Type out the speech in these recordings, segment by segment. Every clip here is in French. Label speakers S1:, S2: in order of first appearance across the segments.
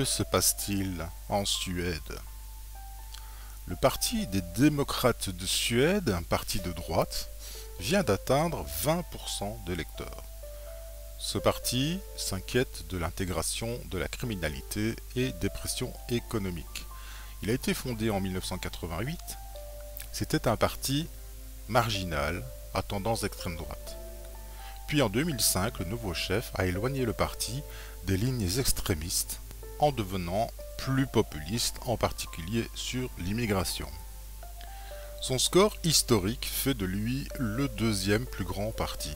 S1: Que se passe-t-il en Suède? Le Parti des démocrates de Suède, un parti de droite, vient d'atteindre 20% d'électeurs. Ce parti s'inquiète de l'intégration de la criminalité et des pressions économiques. Il a été fondé en 1988. C'était un parti marginal à tendance d'extrême droite. Puis en 2005, le nouveau chef a éloigné le parti des lignes extrémistes en devenant plus populiste, en particulier sur l'immigration. Son score historique fait de lui le deuxième plus grand parti,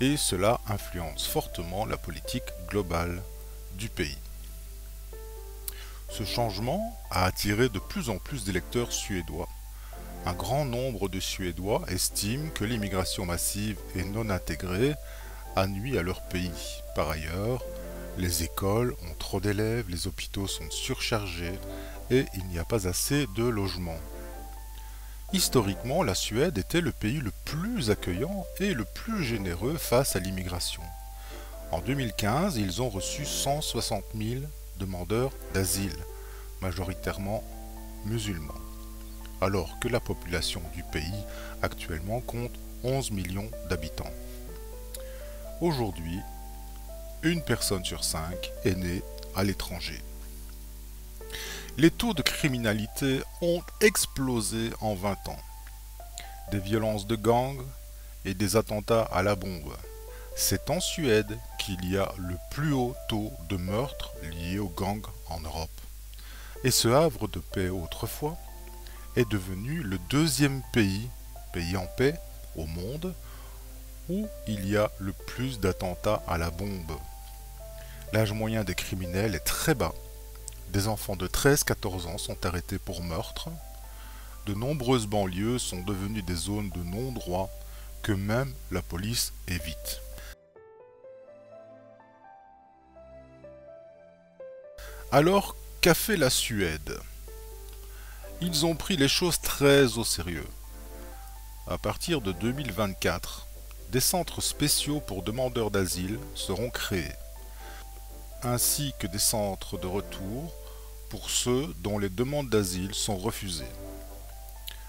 S1: et cela influence fortement la politique globale du pays. Ce changement a attiré de plus en plus d'électeurs suédois. Un grand nombre de Suédois estiment que l'immigration massive et non intégrée a nuit à leur pays. Par ailleurs, les écoles ont trop d'élèves, les hôpitaux sont surchargés et il n'y a pas assez de logements. Historiquement, la Suède était le pays le plus accueillant et le plus généreux face à l'immigration. En 2015, ils ont reçu 160 000 demandeurs d'asile, majoritairement musulmans, alors que la population du pays actuellement compte 11 millions d'habitants. Aujourd'hui, une personne sur cinq est née à l'étranger. Les taux de criminalité ont explosé en 20 ans. Des violences de gangs et des attentats à la bombe. C'est en Suède qu'il y a le plus haut taux de meurtres liés aux gangs en Europe. Et ce havre de paix autrefois est devenu le deuxième pays, pays en paix au monde, où il y a le plus d'attentats à la bombe. L'âge moyen des criminels est très bas. Des enfants de 13-14 ans sont arrêtés pour meurtre. De nombreuses banlieues sont devenues des zones de non-droit que même la police évite. Alors, qu'a fait la Suède? Ils ont pris les choses très au sérieux. À partir de 2024, des centres spéciaux pour demandeurs d'asile seront créés ainsi que des centres de retour pour ceux dont les demandes d'asile sont refusées,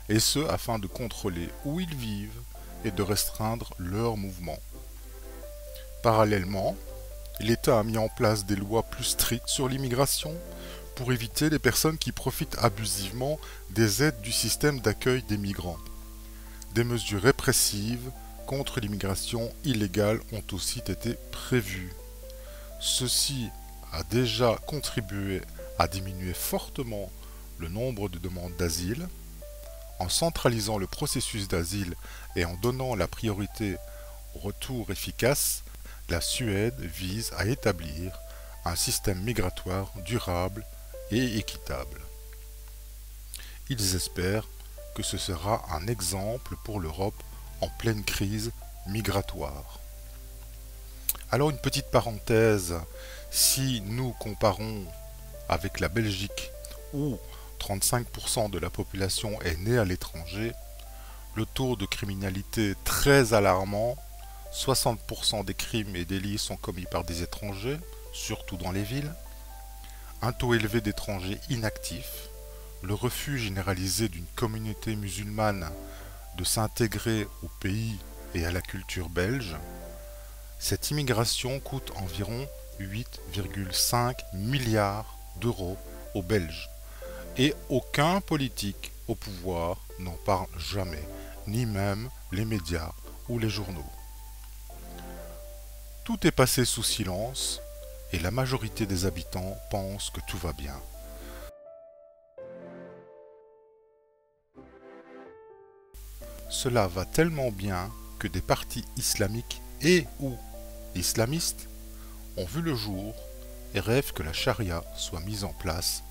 S1: et ce afin de contrôler où ils vivent et de restreindre leurs mouvements. Parallèlement, l'État a mis en place des lois plus strictes sur l'immigration pour éviter les personnes qui profitent abusivement des aides du système d'accueil des migrants. Des mesures répressives contre l'immigration illégale ont aussi été prévues. Ceci a déjà contribué à diminuer fortement le nombre de demandes d'asile, en centralisant le processus d'asile et en donnant la priorité au retour efficace, la Suède vise à établir un système migratoire durable et équitable. Ils espèrent que ce sera un exemple pour l'Europe en pleine crise migratoire. Alors une petite parenthèse, si nous comparons avec la Belgique où 35% de la population est née à l'étranger, le taux de criminalité très alarmant, 60% des crimes et délits sont commis par des étrangers, surtout dans les villes, un taux élevé d'étrangers inactifs, le refus généralisé d'une communauté musulmane de s'intégrer au pays et à la culture belge, cette immigration coûte environ 8,5 milliards d'euros aux Belges. Et aucun politique au pouvoir n'en parle jamais, ni même les médias ou les journaux. Tout est passé sous silence et la majorité des habitants pensent que tout va bien. Cela va tellement bien que des partis islamiques et ou islamistes ont vu le jour et rêvent que la charia soit mise en place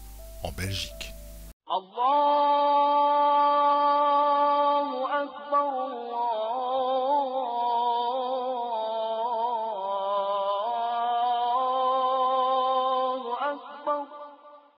S1: en Belgique.